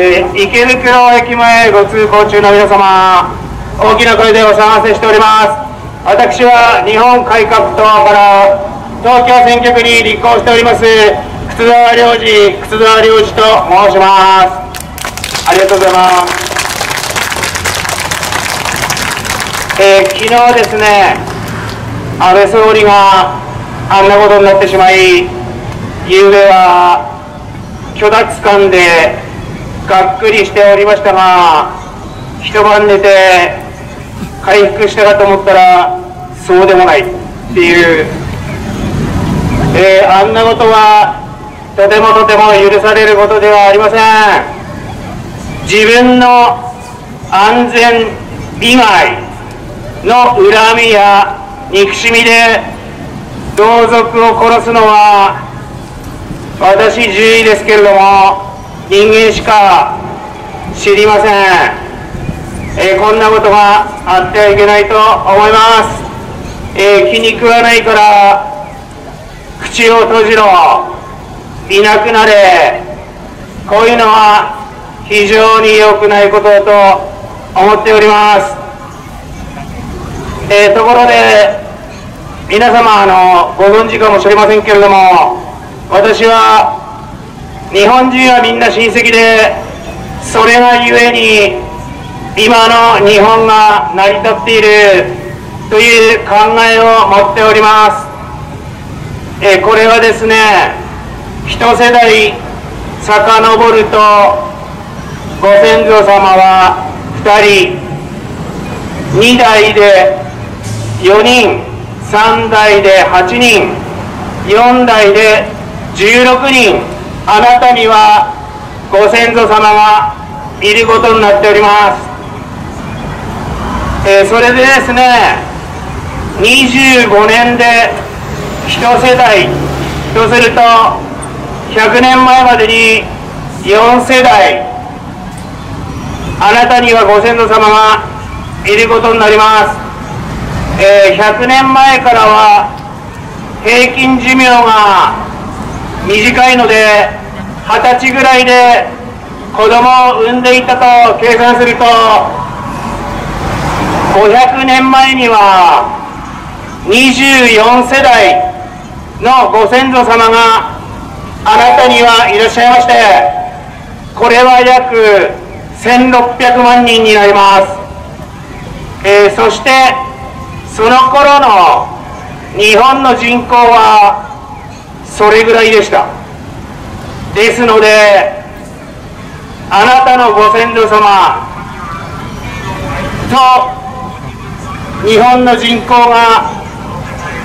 えー、池袋駅前ご通行中の皆様大きな声でお騒がせしております。私は日本改革党から東京選挙区に立候補しております靴沢良二靴沢良二と申します。ありがとうございます。えー、昨日ですね安倍総理があんなことになってしまい夕べは許諾感でがっくりしておりましたが一晩寝て回復したかと思ったらそうでもないっていう、えー、あんなことはとてもとても許されることではありません。自分の安全以外の恨みや憎しみで同族を殺すのは私獣医ですけれども人間しか知りません、え、こんなことがあってはいけないと思います、え、気に食わないから口を閉じろ。いなくなれ。こういうのは非常に良くないことだと思っております、えー、ところで皆様あのご存知かもしれませんけれども私は日本人はみんな親戚でそれがゆえに今の日本が成り立っているという考えを持っております。えこれはですね一世代遡るとご先祖様は2人2代で4人。3代で8人。4代で16人。あなたにはご先祖様がいることになっております、えー、それでですね25年で1世代。とすると100年前までに4世代。あなたにはご先祖様がいることになります、えー、100年前からは平均寿命が短いので二十歳ぐらいで子供を産んでいたと計算すると500年前には24世代のご先祖様があなたにはいらっしゃいましてこれは約1600万人になります、えー、そしてその頃の日本の人口はそれぐらいでした。ですのであなたのご先祖様と日本の人口が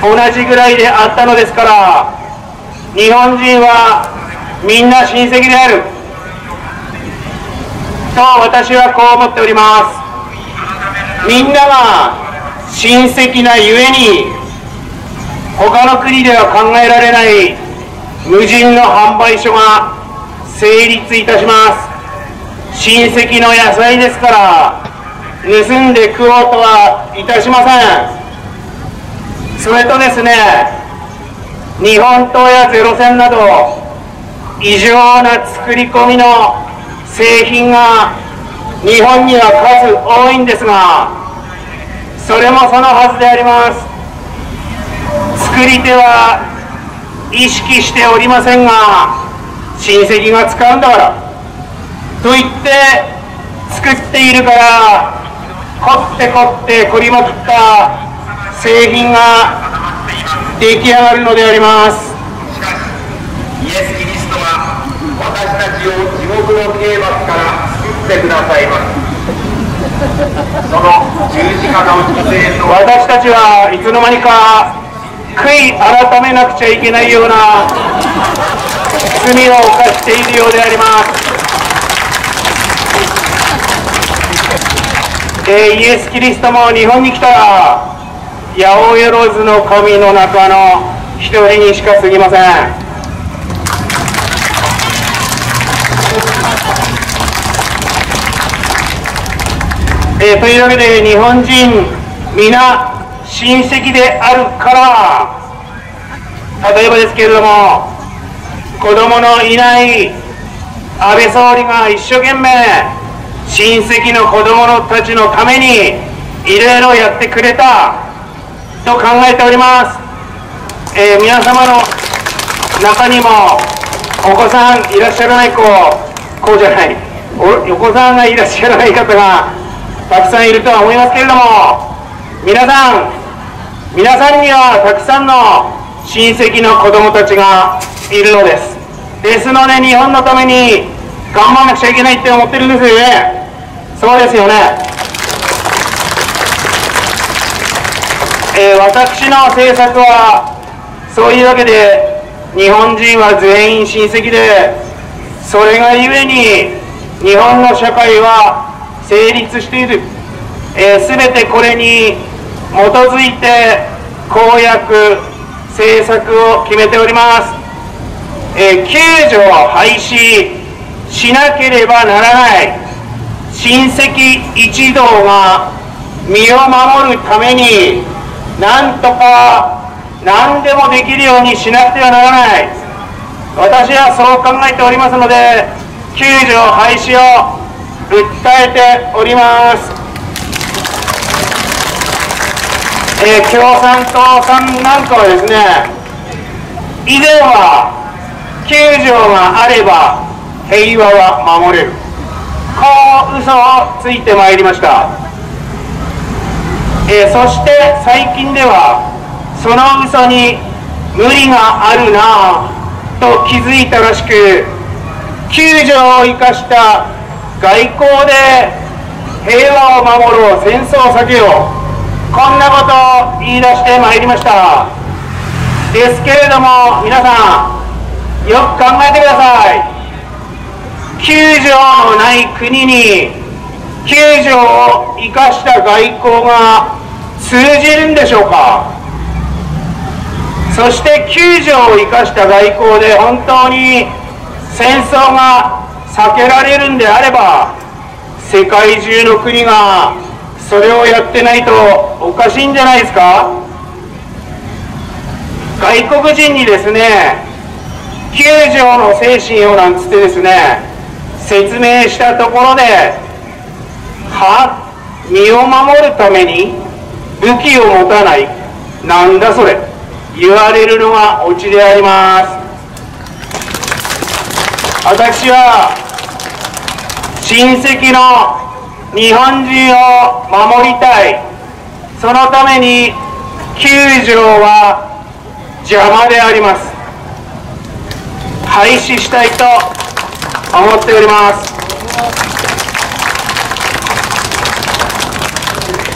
同じぐらいであったのですから日本人はみんな親戚である。と私はこう思っております。みんなが親戚なゆえに他の国では考えられない無人の販売所が成立いたします。親戚の野菜ですから盗んで食おうとはいたしません。それとですね日本刀やゼロ戦など異常な作り込みの製品が日本には数多いんですがそれもそのはずであります。作り手は意識しておりませんが親戚が使うんだから。と言って作っているから凝って凝って凝りまくった製品が出来上がるのであります。しかしイエス・キリストは私たちを地獄の刑罰から救ってくださいます。その十字架の犠牲と私たちはいつの間にか悔い改めなくちゃいけないような罪を犯しているようであります、え、イエス・キリストも日本に来たら八百万の神の中の一人にしか過ぎません。えー、というわけで日本人皆親戚であるから例えばですけれども子供のいない安倍総理が一生懸命親戚の子供たちのためにいろいろやってくれたと考えております、えー皆様の中にもお子さんいらっしゃらない子子じゃない。おお子さんがいらっしゃらない方がたくさんいるとは思いますけれども皆さん皆さんにはたくさんの親戚の子供たちがいるのです。ですので日本のために頑張らなくちゃいけないって思ってるんです。よねそうですよね。えー私の政策はそういうわけで日本人は全員親戚でそれがゆえに日本の社会は成立している。すべ、全てこれに基づいて公約政策を決めております、えー救助を廃止しなければならない。親戚一同が身を守るためになんとか何でもできるようにしなくてはならない。私はそう考えておりますので救助廃止を訴えております、えー共産党さんなんかはですね以前は救助があれば平和は守れる。こう嘘をついてまいりました。えーそして最近ではその嘘に無理があるなぁと気づいたらしく救助を生かした外交で平和を守ろう戦争を避けようこんなことを言い出してまいりました。ですけれども皆さんよく考えてください。救助のない国に救助を生かした外交が通じるんでしょうか。そして救助を生かした外交で本当に戦争が避けられるんであれば世界中の国がそれをやってないとおかしいんじゃないですか？外国人にですね救助の精神をなんつってですね説明したところでは身を守るために武器を持たない。なんだそれ。言われるのがオチであります。私は親戚の日本人を守りたい。そのために救助は邪魔であります。廃止したいと思っております。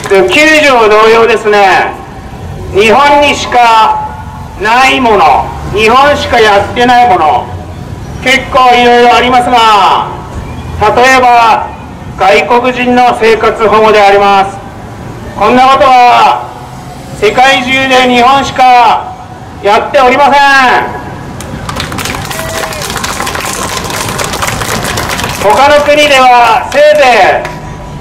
で救助同様ですね。日本にしかないもの日本しかやってないもの結構いろいろありますが例えば外国人の生活保護であります。こんなことは世界中で日本しかやっておりません。他の国ではせいぜ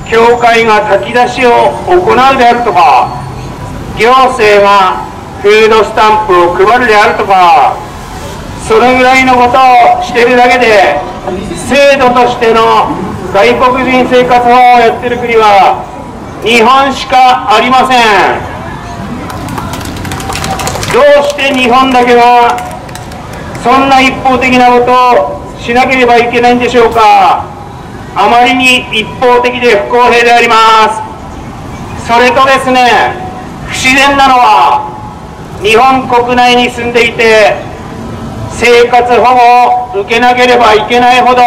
い教会が炊き出しを行うであるとか行政がフードスタンプを配るであるとかそれぐらいのことをしてるだけで制度としての外国人生活法をやってる国は日本しかありません。どうして日本だけはそんな一方的なことをしなければいけないんでしょうか。あまりに一方的で不公平であります。それとですね不自然なのは日本国内に住んでいて生活保護を受けなければいけないほど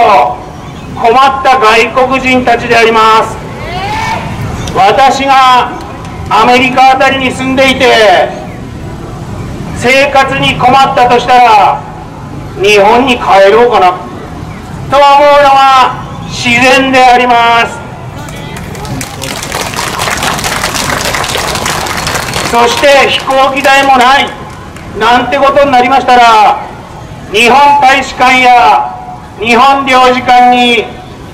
困った外国人たちであります。私がアメリカあたりに住んでいて生活に困ったとしたら日本に帰ろうかなと思うのが自然であります。そして飛行機代もないなんてことになりましたら日本大使館や日本領事館に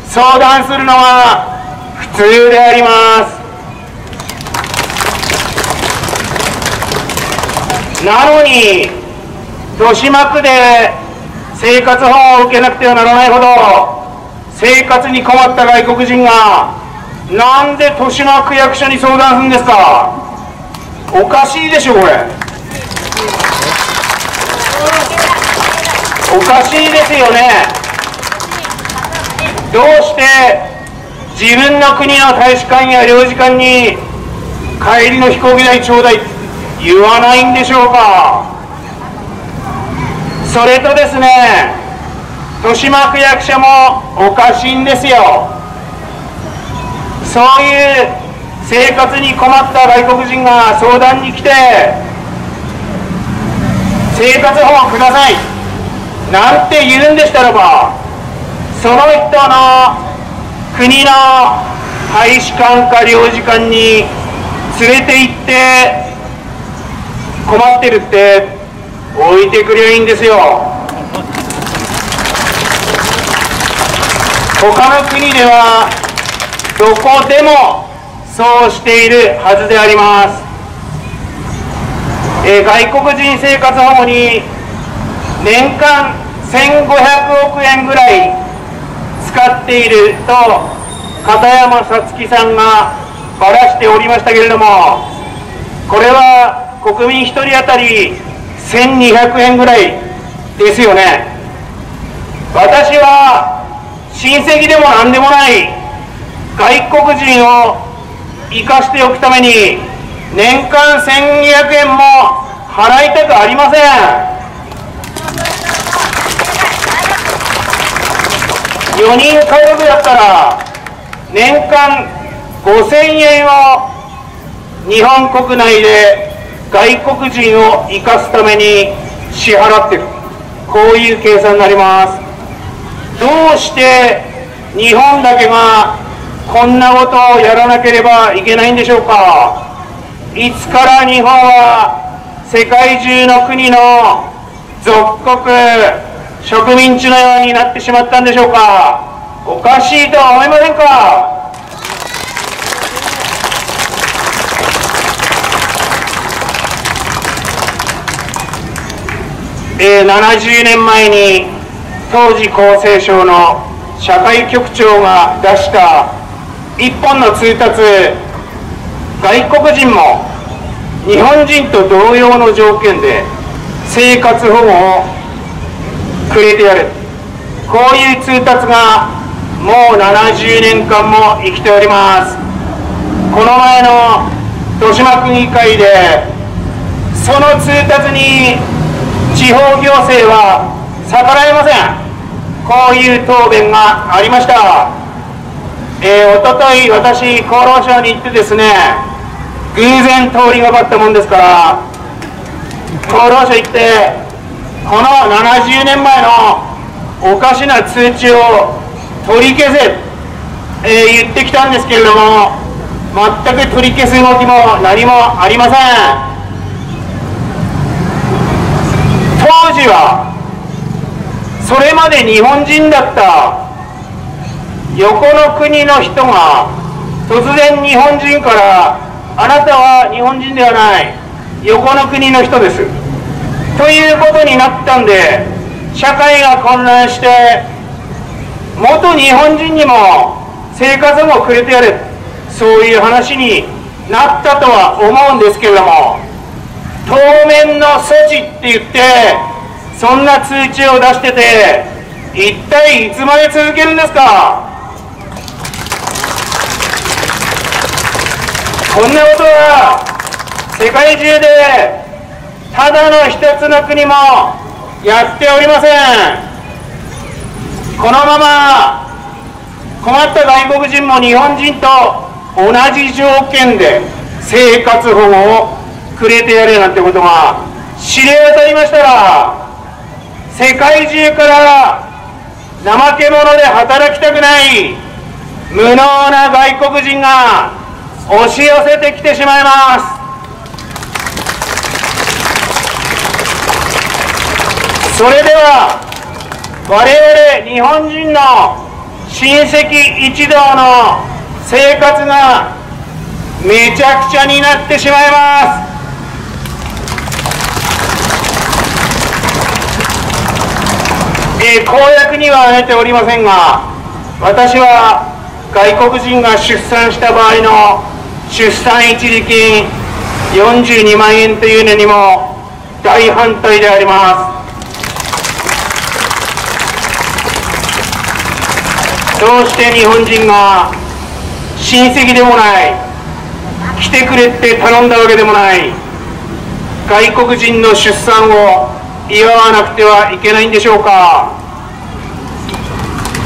相談するのが普通であります。なのに豊島区で生活保護を受けなくてはならないほど生活に困った外国人がなんで豊島区役所に相談するんですか？おかしいでしょこれ。おかしいですよね。どうして自分の国の大使館や領事館に帰りの飛行機代ちょうだい言わないんでしょうか。それとですね豊島区役所もおかしいんですよ。そういう生活に困った外国人が相談に来て生活保護ください。なんて言うんでしたらばその人の国の大使館か領事館に連れて行って困ってるって置いてくりゃいいんですよ。他の国ではどこでもそうしているはずであります、えー、外国人生活保護に年間1500億円ぐらい使っていると片山さつきさんがばらしておりましたけれどもこれは国民1人当たり1200円ぐらいですよね。私は親戚でも何でもない外国人を生かしておくために年間1200円も払いたくありません。4人家族だったら年間5000円を日本国内で外国人を生かすために支払ってる。こういう計算になります。どうして日本だけがこんなことをやらなければいけないんでしょうか。いつから日本は世界中の国の属国植民地のようになってしまったんでしょうか。おかしいとは思いませんか。えー、70年前に当時厚生省の社会局長が出した一本の通達外国人も日本人と同様の条件で生活保護をくれてやる。こういう通達がもう70年間も生きております。この前の豊島区議会でその通達に地方行政は逆らえません。こういう答弁がありました。えー、おととい私厚労省に行ってですね偶然通りがかったもんですから厚労省行ってこの70年前のおかしな通知を取り消せ、えー、言ってきたんですけれども全く取り消す動きも何もありません。当時はそれまで日本人だった横の国の人が突然日本人からあなたは日本人ではない横の国の人です。ということになったんで社会が混乱して元日本人にも生活もくれてやれそういう話になったとは思うんですけれども当面の措置って言ってそんな通知を出してて一体いつまで続けるんですか？こんなことは世界中でただの一つの国もやっておりません。このまま困った外国人も日本人と同じ条件で生活保護をくれてやれなんてことが知れ渡りましたら世界中から怠け者で働きたくない無能な外国人が押し寄せてきてしまいます。それでは我々日本人の親戚一同の生活がめちゃくちゃになってしまいます。えー、公約には挙げておりませんが私は外国人が出産した場合の出産一時金42万円というのにも大反対であります。どうして日本人が親戚でもない来てくれって頼んだわけでもない外国人の出産を祝わなくてはいけないんでしょうか。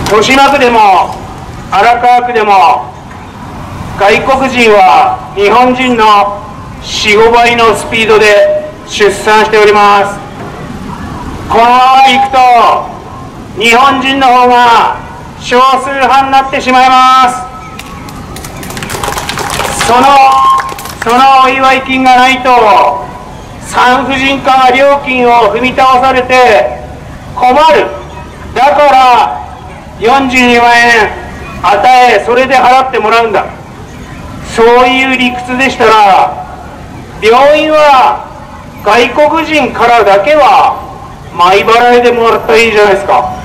豊島区でも荒川区でも外国人は日本人の45倍のスピードで出産しております。このままいくと日本人の方が少数派になってしまいます。そのそのお祝い金がないと産婦人科が料金を踏み倒されて困る。だから42万円与えそれで払ってもらうんだ。そういう理屈でしたら病院は外国人からだけは前払いでもらったらいいじゃないですか。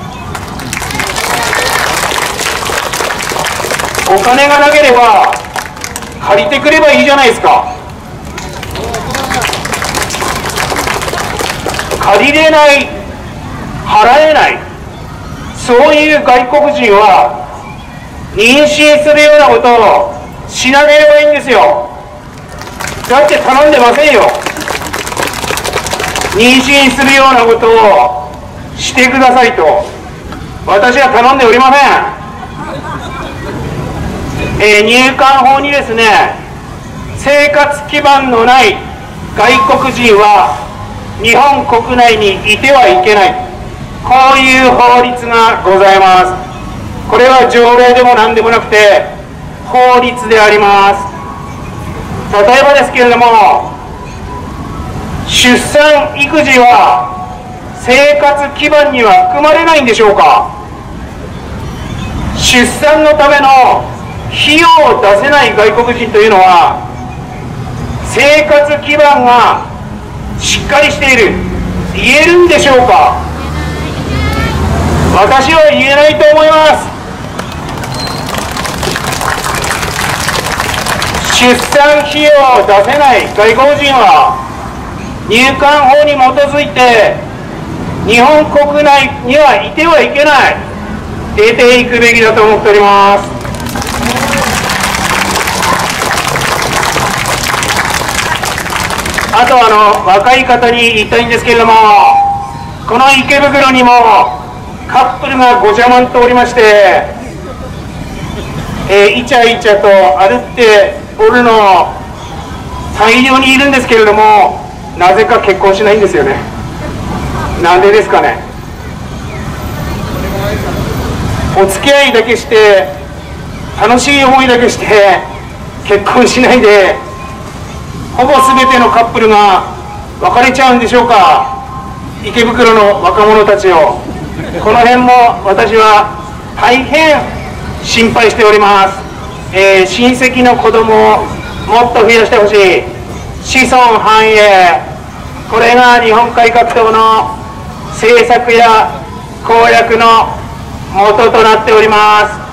お金がなければ借りてくればいいじゃないですか。借りれない払えない。そういう外国人は妊娠するようなことをしなければいいんですよ。だって頼んでませんよ。妊娠するようなことをしてくださいと。私は頼んでおりません、えー、入管法にですね生活基盤のない外国人は日本国内にいてはいけない。こういう法律がございます。これは条例でも何でもなくて法律であります。例えばですけれども出産育児は生活基盤には含まれないんでしょうか。出産のための費用を出せない外国人というのは生活基盤がしっかりしている。言えるんでしょうか？私は言えないと思います。出産費用を出せない外国人は入管法に基づいて日本国内にはいてはいけない。出ていくべきだと思っております。あとあの若い方に言いたいんですけれどもこの池袋にもカップルがごちゃまんとおりまして、えー、イチャイチャと歩っておるの大量にいるんですけれどもなぜか結婚しないんですよね。なんでですかね。お付き合いだけして楽しい思いだけして結婚しないでほぼ全てのカップルが別れちゃうんでしょうか。池袋の若者たちを。この辺も私は大変心配しております。えー、親戚の子供をもっと増やしてほしい。子孫繁栄。これが日本改革党の政策や公約の元となっております。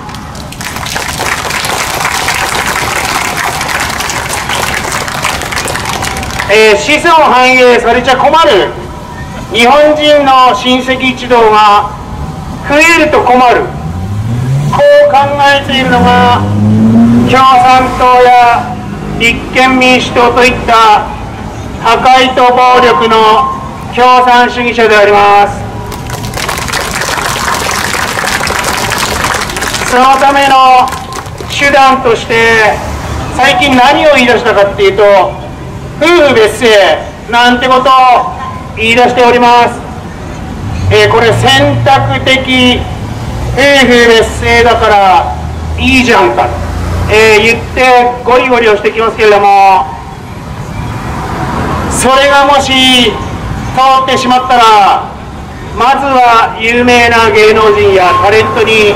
えー、子孫繁栄されちゃ困る。日本人の親戚一同が増えると困る。こう考えているのが共産党や立憲民主党といった破壊と暴力の共産主義者であります。そのための手段として最近何を言い出したかっていうと夫婦別姓なんてことを言い出しております、えー、これ選択的夫婦別姓だからいいじゃんか。えー、言ってゴリゴリをしてきますけれどもそれがもし通ってしまったらまずは有名な芸能人やタレントに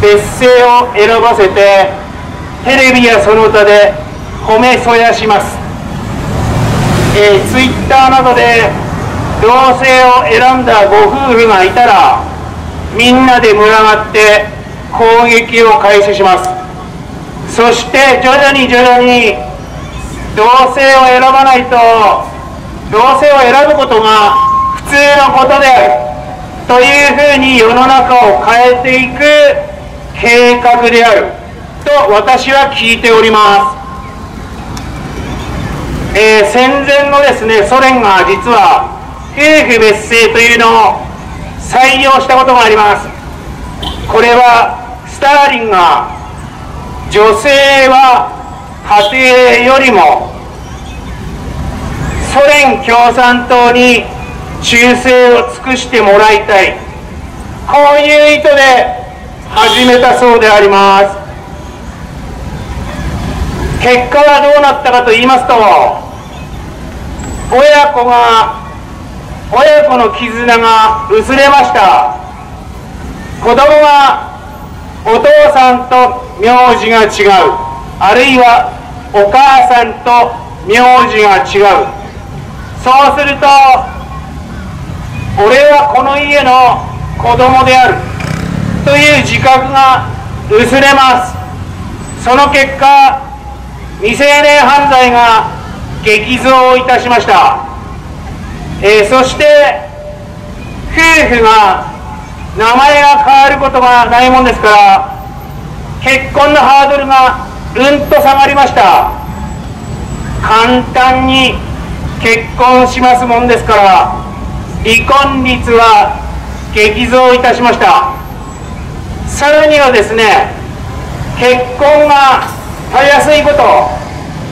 別姓を選ばせてテレビやその他で褒めそやします、えー、ツイッターなどで同性を選んだご夫婦がいたらみんなで群がって攻撃を開始します。そして徐々に徐々に同性を選ばないと同性を選ぶことが普通のことであるというふうに世の中を変えていく計画である。と私は聞いております、えー、戦前のですねソ連が実は夫婦別姓というのを採用したことがあります。これはスターリンが女性は家庭よりもソ連共産党に忠誠を尽くしてもらいたい。こういう意図で始めたそうであります。結果はどうなったかと言いますと親子が親子の絆が薄れました。子供はお父さんと名字が違う。あるいはお母さんと名字が違う。そうすると俺はこの家の子供である。という自覚が薄れます。その結果未成年犯罪が激増いたしました、えー、そして夫婦が名前が変わることがないもんですから結婚のハードルがうんと下がりました。簡単に結婚しますもんですから離婚率は激増いたしました。さらにはですね結婚がたやすいこと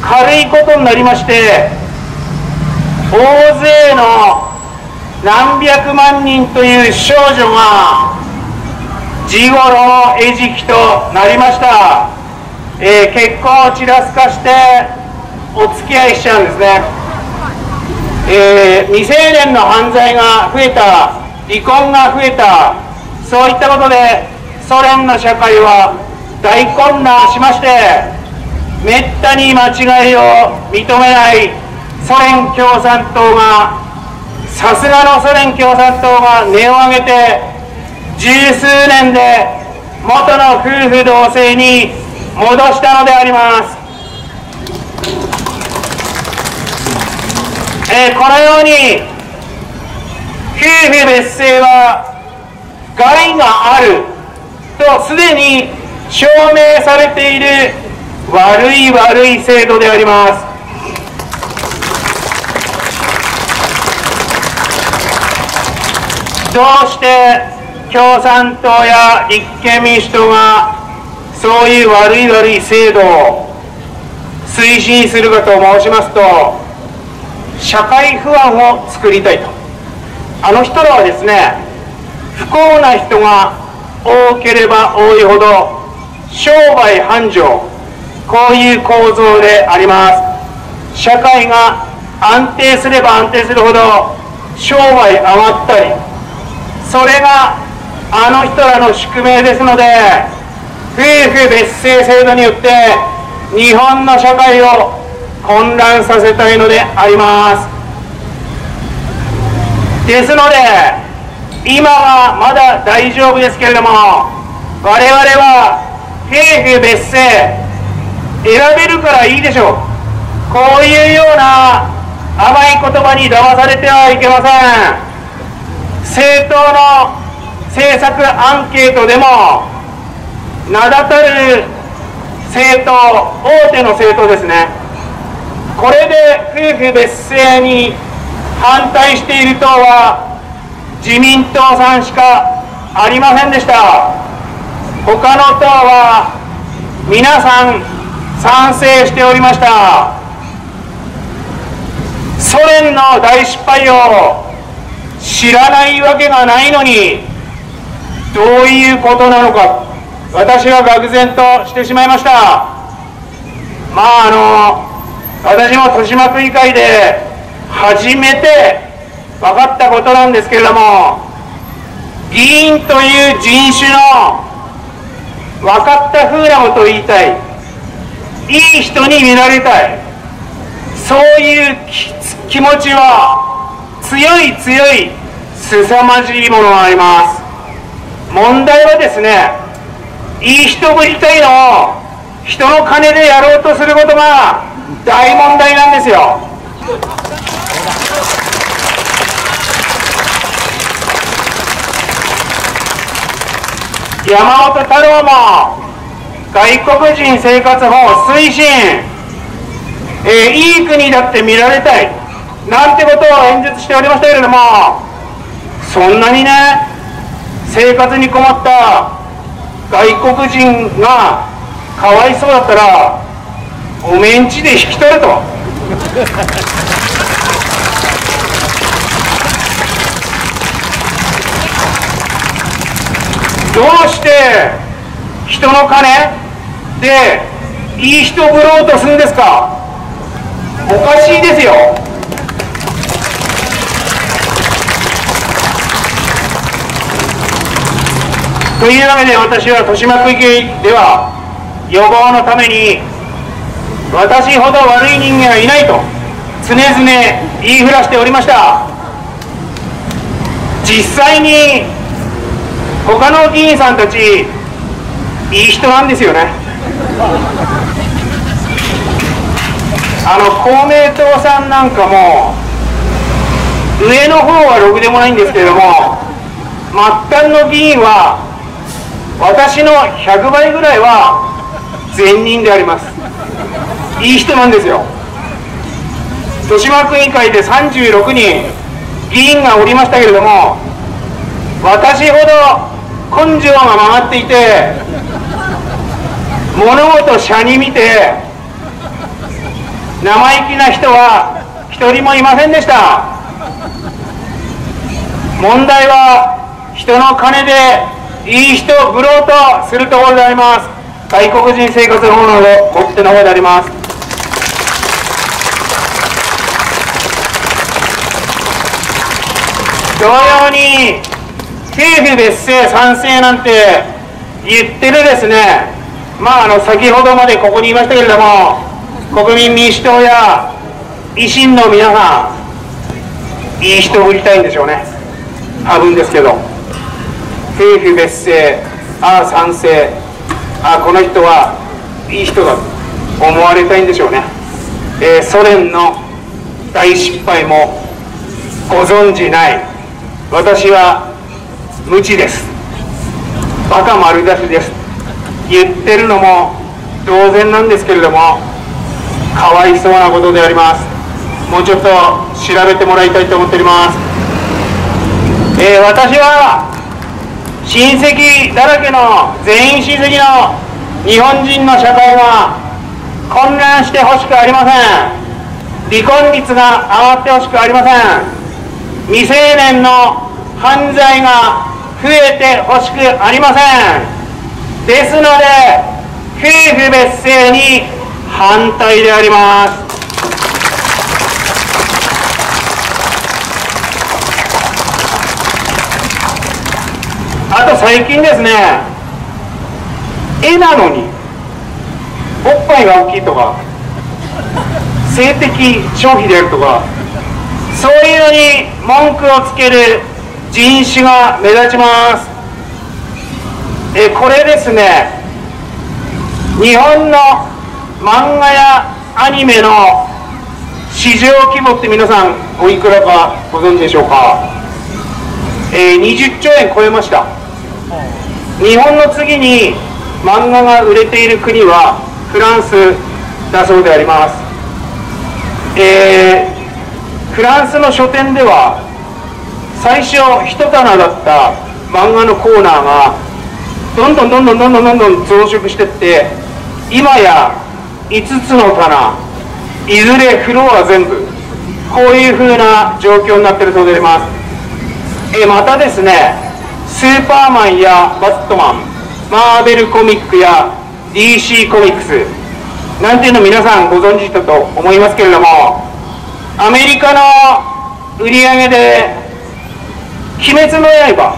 軽いことになりまして大勢の何百万人という少女が地頃の餌食となりました、えー、結婚をちらつかしてお付き合いしちゃうんですね、えー、未成年の犯罪が増えた離婚が増えた。そういったことでソ連の社会は大混乱しましてめったに間違いを認めないソ連共産党がさすがのソ連共産党が値を上げて十数年で元の夫婦同姓に戻したのであります、えー、このように夫婦別姓は害があるとすでに証明されている悪い悪い制度であります。どうして共産党や立憲民主党がそういう悪い悪い制度を推進するかと申しますと社会不安を作りたいと。あの人らはですね不幸な人が多ければ多いほど商売繁盛こういう構造であります。社会が安定すれば安定するほど商売上がったりそれがあの人らの宿命ですので夫婦別姓制度によって日本の社会を混乱させたいのであります。ですので今はまだ大丈夫ですけれども我々は夫婦別姓選べるからいいでしょう。こういうような甘い言葉に騙されてはいけません。政党の政策アンケートでも名だたる政党大手の政党ですね。これで夫婦別姓に反対している党は自民党さんしかありませんでした。他の党は皆さん賛成しておりました。ソ連の大失敗を知らないわけがないのにどういうことなのか私は愕然としてしまいました。まああの私も豊島区議会で初めて分かったことなんですけれども議員という人種の分かった風なことを言いたい。いい人に見られたい。そういう気持ちは強い強い凄まじいものがあります。問題はですねいい人ぶりたいのを人の金でやろうとすることが大問題なんですよ。山本太郎も外国人生活法推進、えー、いい国だって見られたい。なんてことを演説しておりましたけれどもそんなにね生活に困った外国人がかわいそうだったらおめんちで引き取れと。どうして人の金でいい人ぶろうとするんですか？おかしいですよ。というわけで私は豊島区域では予防のために私ほど悪い人間はいないと常々言いふらしておりました。実際に他の議員さんたちいい人なんですよね。あの公明党さんなんかも上の方はろくでもないんですけれども末端の議員は私の100倍ぐらいは善人であります。いい人なんですよ。豊島区議会で36人議員がおりましたけれども私ほど根性が曲がっていて物事斜に見て生意気な人は一人もいませんでした。問題は人の金でいい人をぶろうとするところであります。外国人生活法の持っての方であります。同様に夫婦別姓賛成なんて言ってるですね。まああの先ほどまでここにいましたけれども国民民主党や維新の皆さんいい人を売りたいんでしょうね。多分ですけど。夫婦別姓ああ賛成ああこの人はいい人だと思われたいんでしょうね、えー、ソ連の大失敗もご存じない。私は無知です。バカ丸出しです。言ってるのも当然なんですけれどもかわいそうなことであります。もうちょっと調べてもらいたいと思っております、えー、私は親戚だらけの全員親戚の日本人の社会が混乱してほしくありません。離婚率が上がってほしくありません。未成年の犯罪が増えてほしくありません。ですので夫婦別姓に反対であります。あと最近ですね絵なのにおっぱいが大きいとか性的消費であるとかそういうのに文句をつける人種が目立ちます。えこれですね日本の漫画やアニメの市場規模って皆さんおいくらかご存知でしょうか、えー、20兆円超えました。日本の次に漫画が売れている国はフランスだそうであります、えー、フランスの書店では最初一棚だった漫画のコーナーがどんどんどんどんどんどんどんどん増殖してって今や5つの棚いずれフロア全部こういう風な状況になってるそうでます。えまたですねスーパーマンやバットマンマーベルコミックや DC コミックスなんていうの皆さんご存知だと思いますけれどもアメリカの売り上げで鬼滅の刃」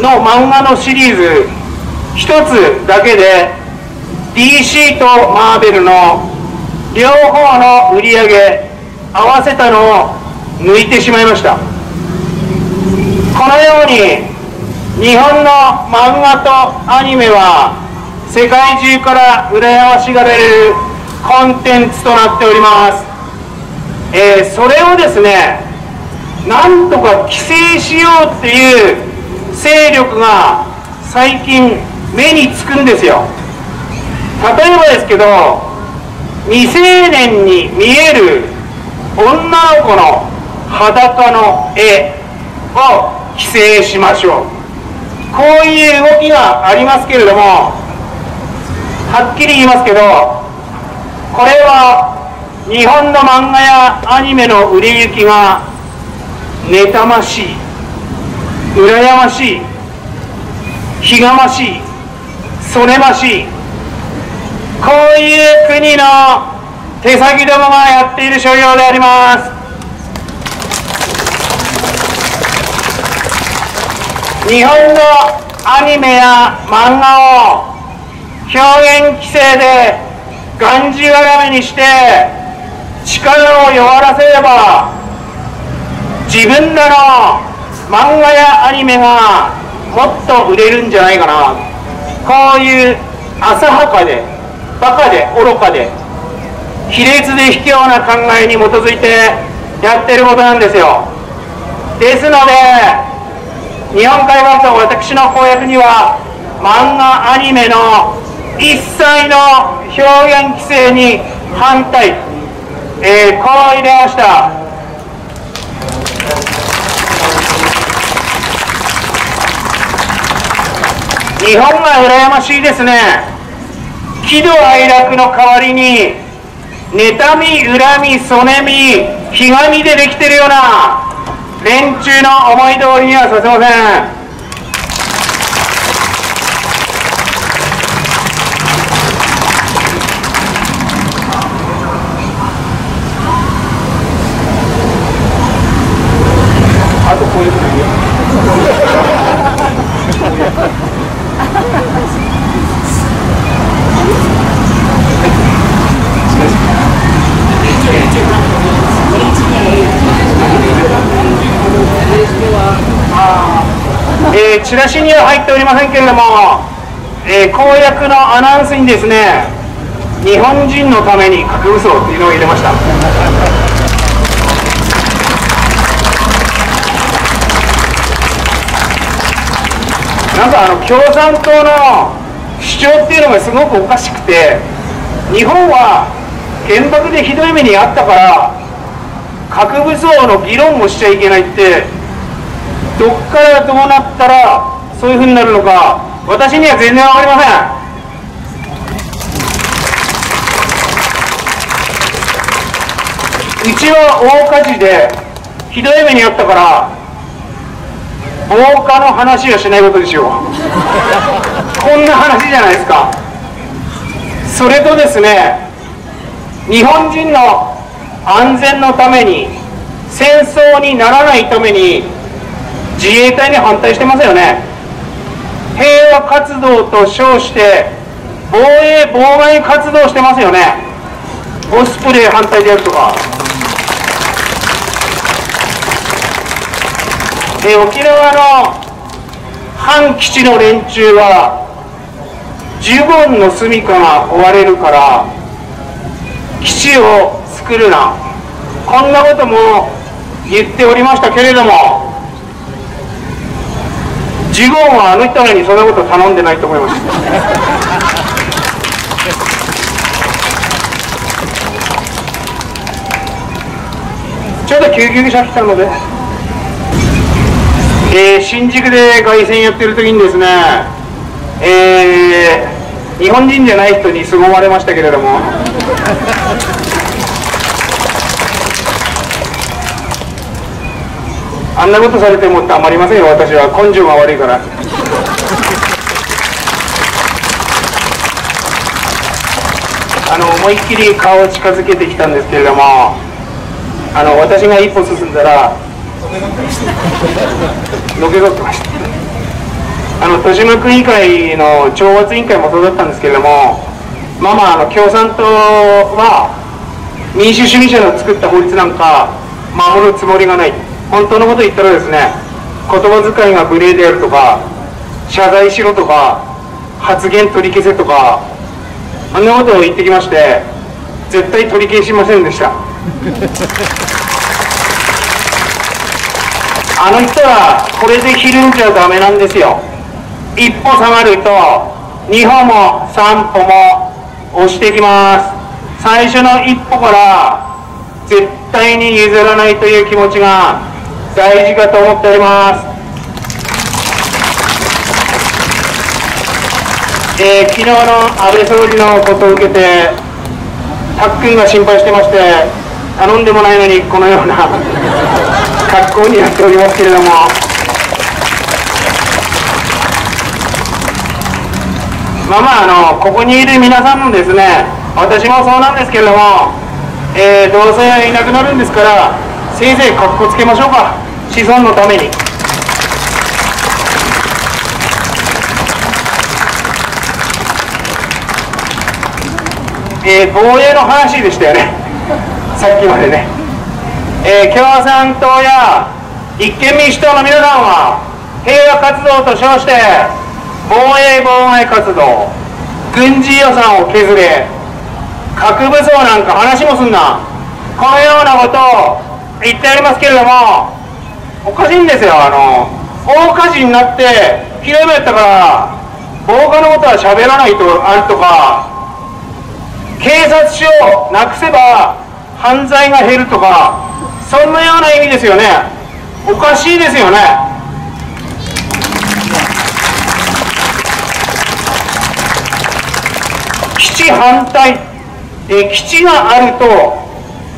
の漫画のシリーズ一つだけで DC とマーベルの両方の売り上げ合わせたのを抜いてしまいました。このように日本の漫画とアニメは世界中から羨ましがられるコンテンツとなっております、えー、それをですねなんとか規制しようっていう勢力が最近目につくんですよ。例えばですけど未成年に見える女の子の裸の絵を規制しましょう。こういう動きがありますけれどもはっきり言いますけどこれは日本の漫画やアニメの売れ行きが妬ましい羨ましいひがましい。それましいこういう国の手先どもがやっている所業であります。日本のアニメや漫画を表現規制でがんじがらめにして力を弱らせれば自分らの漫画やアニメがもっと売れるんじゃないかな。こういう浅はかでバカで愚かで卑劣で卑怯な考えに基づいてやってることなんですよ。ですので日本海側と私の公約には漫画アニメの一切の表現規制に反対、えー、こう入れました。日本が羨ましいですね。喜怒哀楽の代わりに妬み恨みそねみひがみでできてるような連中の思い通りにはさせません。あとこういうえー、チラシには入っておりませんけれども、えー、公約のアナウンスにですね日本人のために核武装っていうのを入れました。なんかあの共産党の主張っていうのがすごくおかしくて日本は原爆でひどい目にあったから核武装の議論もしちゃいけないってどっからどうなったらそういうふうになるのか私には全然分かりません。うちは大火事でひどい目に遭ったから放火の話はしないことにしよう。こんな話じゃないですか。それとですね日本人の安全のために戦争にならないために自衛隊に反対してますよね。平和活動と称して防衛妨害活動してますよね。オスプレイ反対であるとか。で沖縄の反基地の連中はジュゴンの住みかが追われるから基地を作るな。こんなことも言っておりましたけれどもジゴンはあの人らにそんなこと頼んでないと思います。ちょうど救急車来たので、えー、新宿で凱旋やってる時にですね、えー、日本人じゃない人に凄まれましたけれども。あんなことされてもたまりませんよ。私は根性が悪いから。あの思いっきり顔を近づけてきたんですけれどもあの私が一歩進んだらのけぞってました。あの豊島区議会の懲罰委員会もそうだったんですけれどもまあまああの共産党は民主主義者の作った法律なんか守るつもりがない。本当のこと言ったらですね言葉遣いが無礼であるとか謝罪しろとか発言取り消せとかあんなことを言ってきまして絶対取り消しませんでした。あの人はこれでひるんじゃダメなんですよ。一歩下がると2歩も3歩も押してきます。最初の一歩から絶対に譲らないという気持ちが大事かと思っております。えー、昨日の安倍総理のことを受けて、たっくんが心配してまして、頼んでもないのにこのような 格好になっておりますけれども、まあまああの、ここにいる皆さんもですね、私もそうなんですけれども、えー、どうせいなくなるんですから、せいぜいかっこつけましょうか、子孫のために。えー、防衛の話でしたよね、さっきまでね、えー、共産党や立憲民主党の皆さんは、平和活動と称して、防衛妨害活動、軍事予算を削れ、核武装なんか話もすんな、このようなことを言ってありますけれども、おかしいんですよ、あの大火事になって、ひどいやったから、防火のことは喋らないとあるとか、警察署をなくせば犯罪が減るとかそんなような意味ですよね。おかしいですよね。基地反対え基地があると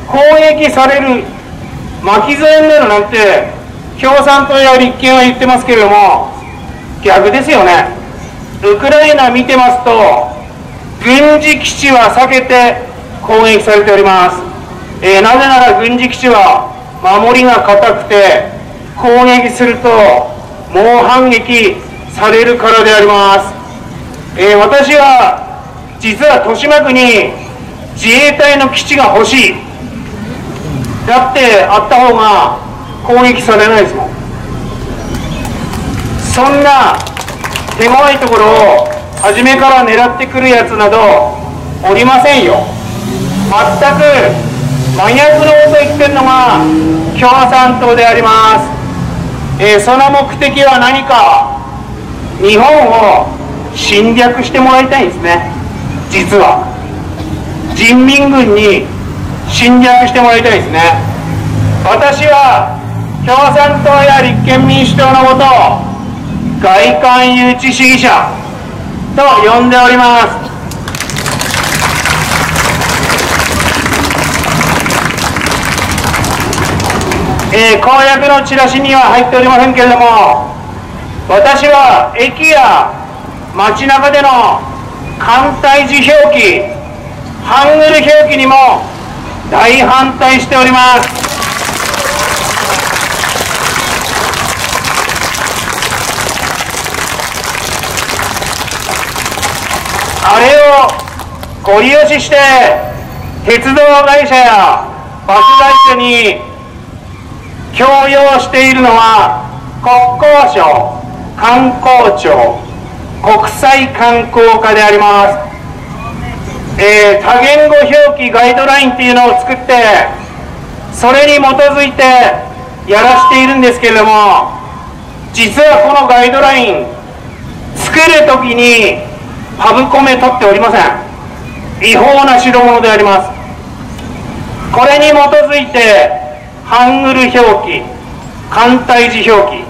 攻撃される巻き添えになるなんて共産党や立憲は言ってますけれども逆ですよね。ウクライナ見てますと軍事基地は避けて攻撃されております、えー、なぜなら軍事基地は守りが固くて攻撃すると猛反撃されるからであります、えー、私は実は豊島区に自衛隊の基地が欲しい。だってあった方が攻撃されないですもんそんな手強いところを初めから狙ってくるやつなどおりませんよ。全く真逆のこと言ってるのが共産党であります、えー、その目的は何か。日本を侵略してもらいたいんですね。実は。人民軍に侵略してもらいたいですね。私は共産党や立憲民主党のことを外観誘致主義者と呼んでおります。え、公約のチラシには入っておりませんけれども私は駅や街中での艦隊字表記ハングル表記にも大反対しております。あれをご利用しして鉄道会社やバス会社に強要しているのは国交省観光庁国際観光課であります、えー、多言語表記ガイドラインっていうのを作ってそれに基づいてやらしているんですけれども実はこのガイドライン作るときにパブコメ取っておりません。違法な代物であります。これに基づいてハングル表記簡体字表記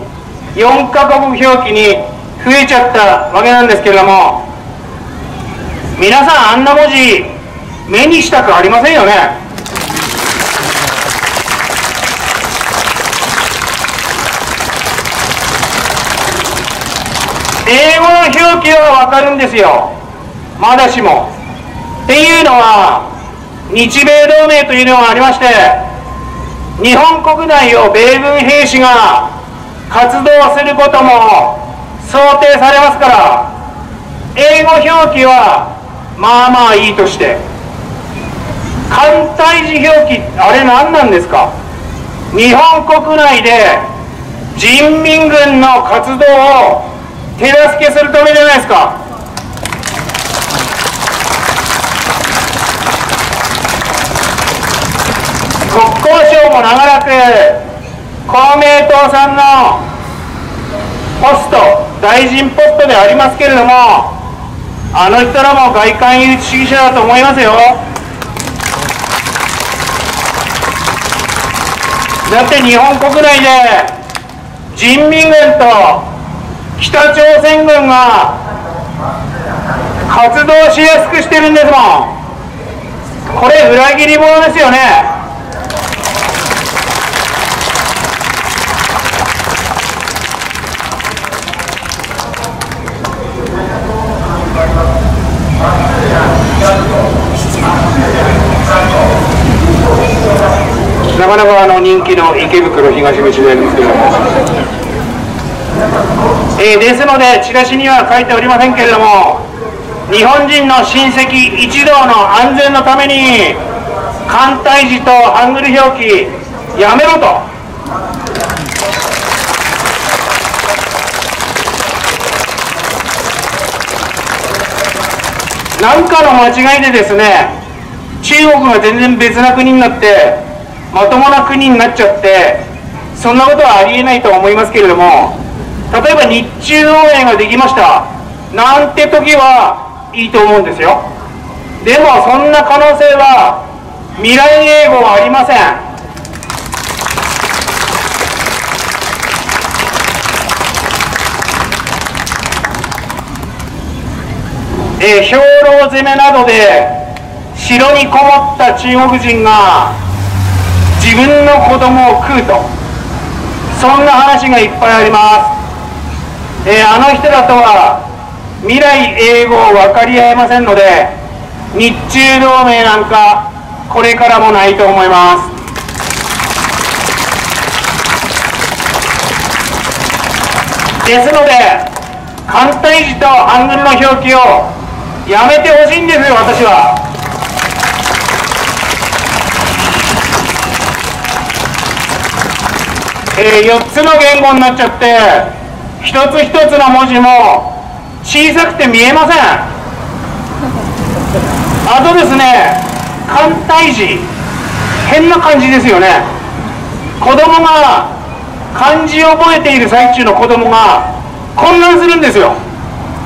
4カ国表記に増えちゃったわけなんですけれども皆さんあんな文字目にしたくありませんよね英語の表記は分かるんですよ。まだしも。っていうのは日米同盟というのがありまして日本国内を米軍兵士が活動することも想定されますから英語表記はまあまあいいとして簡体字表記あれ何なんですか？日本国内で人民軍の活動を手助けするためじゃないですか。国交省も長らく公明党さんのポスト大臣ポストでありますけれどもあの人らも外観誘致主義者だと思いますよ。だって日本国内で人民軍と北朝鮮軍が活動しやすくしてるんですもん。これ裏切り者ですよね。なかなかあの人気の池袋東口で。ですけども、えー、ですのでチラシには書いておりませんけれども日本人の親戚一同の安全のために簡体字とハングル表記やめろと。何かの間違いでですね中国が全然別な国になってまともな国になっちゃってそんなことはありえないと思いますけれども例えば日中応援ができました。なんて時はいいと思うんですよ。でもそんな可能性は未来英語はありません。え、兵糧攻めなどで城にこもった中国人が自分の子供を食うと。そんな話がいっぱいあります、えー、あの人らとは未来英語を分かり合えませんので日中同盟なんかこれからもないと思います。ですので簡体字とハングルの表記をやめてほしいんですよ私は。えー、4つの言語になっちゃって一つ一つの文字も小さくて見えません。あとですね簡体字。変な感じですよね。子供が漢字を覚えている最中の子供が混乱するんですよ。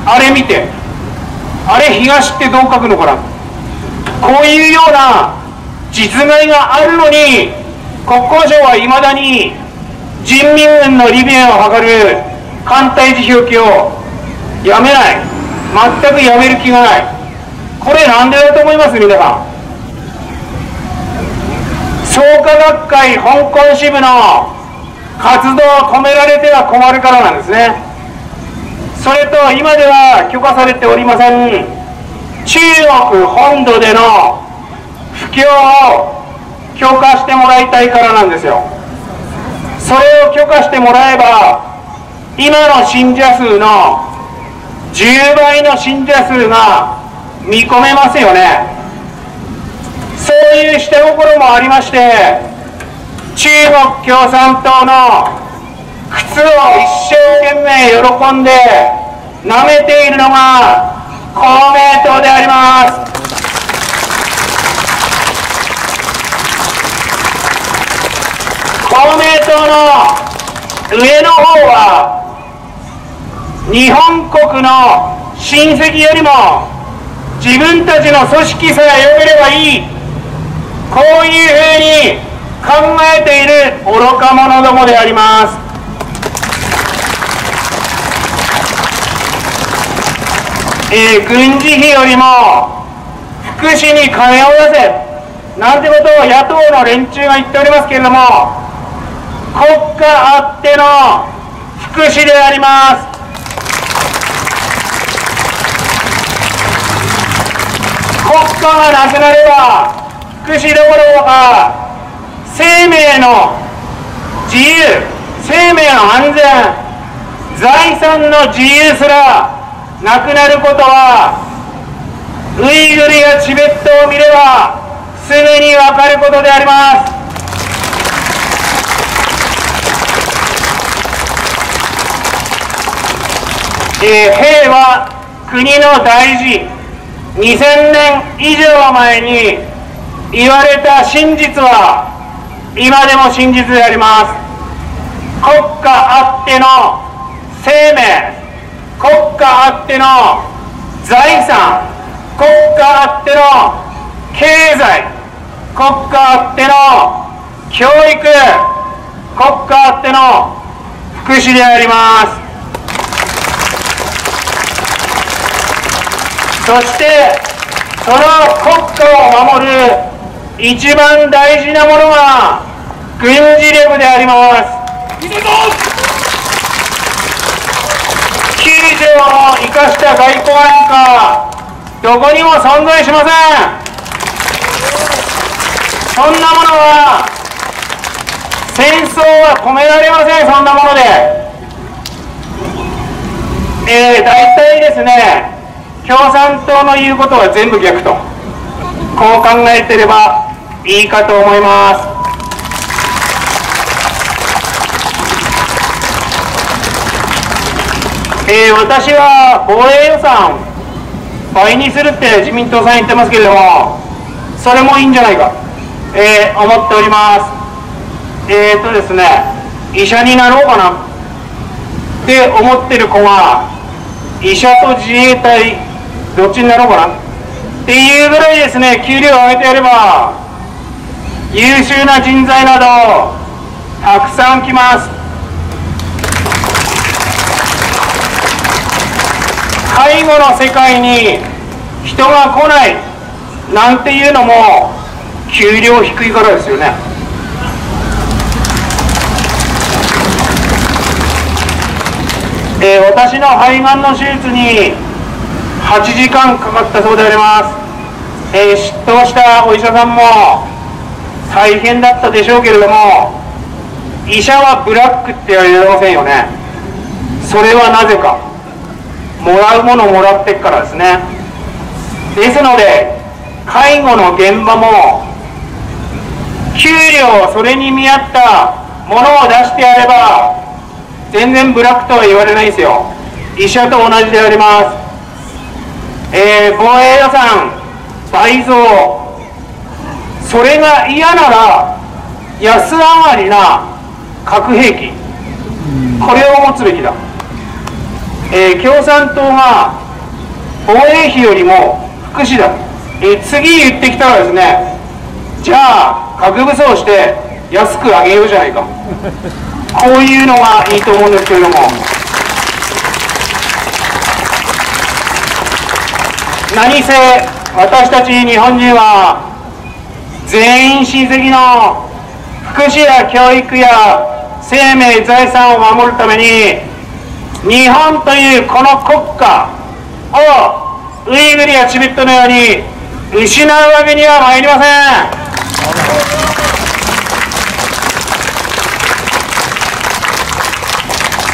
あれ見て。あれ東ってどう書くのかな。こういうような実害があるのに国交省はいまだに人民軍の利便を図る艦隊辞表記をやめない。全くやめる気がない。これなんでだと思います皆さん？創価学会香港支部の活動を止められては困るからなんですね。それと今では許可されておりません。中国本土での布教を許可してもらいたいからなんですよ。それを許可してもらえば今の信者数の10倍の信者数が見込めますよね。そういう下心もありまして中国共産党の靴を一生懸命喜んで舐めているのが公明党であります。公明党の上の方は日本国の親戚よりも自分たちの組織さえ呼べればいい。こういうふうに考えている愚か者どもであります。え、軍事費よりも福祉に金を出せ。なんてことを野党の連中が言っておりますけれども国家あっての福祉であります。国家がなくなれば福祉どころか生命の自由生命の安全財産の自由すらなくなることはウイグルやチベットを見ればすぐに分かることであります。えー、平和国の大事。2000年以上前に言われた真実は今でも真実であります。国家あっての生命国家あっての財産国家あっての経済国家あっての教育国家あっての福祉であります。そしてその国家を守る一番大事なものが軍事力であります。9条を生かした外交なんかどこにも存在しません。そんなものは戦争は止められません。そんなもので。えー、大体ですね共産党の言うことは全部逆と。こう考えてればいいかと思います。えー、私は防衛予算倍にするって自民党さん言ってますけれどもそれもいいんじゃないか、えー、思っております。えーとですね医者になろうかな。って思ってる子は医者と自衛隊どっちになろうかな？っていうぐらいですね給料を上げてやれば。優秀な人材などたくさん来ます。介護の世界に人が来ないなんていうのも給料低いからですよね。えー、私の肺がんの手術に8時間かかったそうであります、えー、執刀したお医者さんも大変だったでしょうけれども医者はブラックって言われませんよね。それはなぜか。もらうものをもらってっからですね。ですので介護の現場も給料それに見合ったものを出してやれば全然ブラックとは言われないですよ。医者と同じであります、えー、防衛予算倍増。それが嫌なら安上がりな核兵器。これを持つべきだ、えー、共産党が防衛費よりも福祉だ、えー、次言ってきたらですねじゃあ核武装して安くあげようじゃないか。こういうのがいいと思うんですけれども何せ私たち日本人は全員親戚の福祉や教育や生命財産を守るために日本というこの国家をウイグルやチベットのように失うわけには参りません。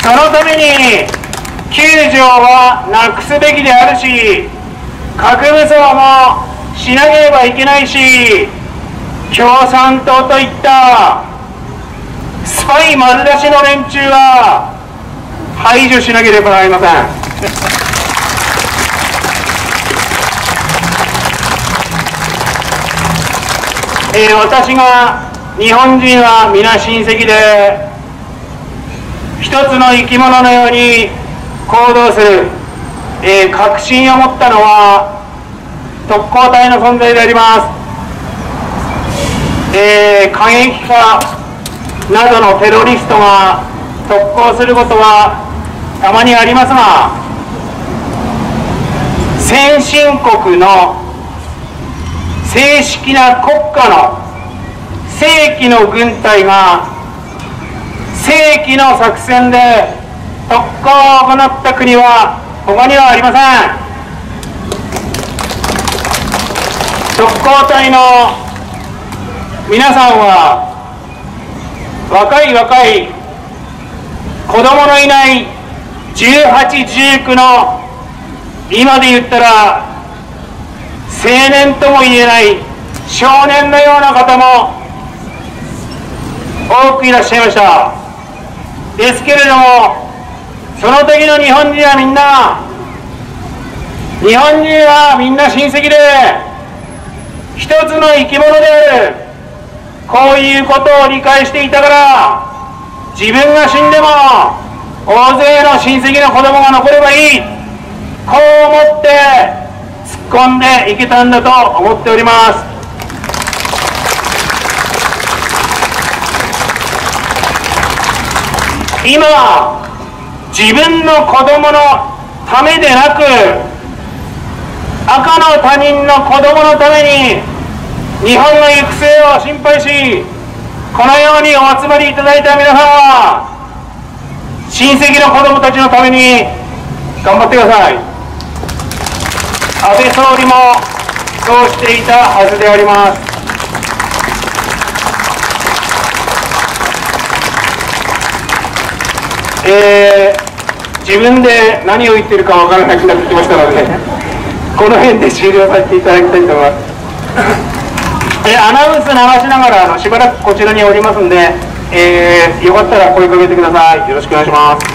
そのために9条はなくすべきであるし核武装もしなければいけないし共産党といったスパイ丸出しの連中は排除しなければなりません。えー、私が日本人は皆親戚で一つの生き物のように行動する、えー、確信を持ったのは特攻隊の存在であります、えー、過激派などのテロリストが特攻することはたまにありますが先進国の正式な国家の正規の軍隊が正規の作戦で特攻を行った国は他にはありません。特攻隊の皆さんは若い若い子供のいない1819の今で言ったら青年とも言えない少年のような方も多くいらっしゃいました。ですけれどもその時の日本人はみんな日本人はみんな親戚で一つの生き物である。こういうことを理解していたから自分が死んでも大勢の親戚の子供が残ればいい。こう思って突っ込んでいけたんだと思っております。今自分の子供のためでなく赤の他人の子供のために日本の行く末を心配しこのようにお集まりいただいた皆さんは親戚の子供たちのために頑張ってください。安倍総理もそうしていたはずであります。えー、自分で何を言ってるか分からなくなってきましたので、この辺で終了させていただきたいと思います。えアナウンス流しながらあのしばらくこちらにおりますんで、えー、よかったら声かけてください。よろしくお願いします。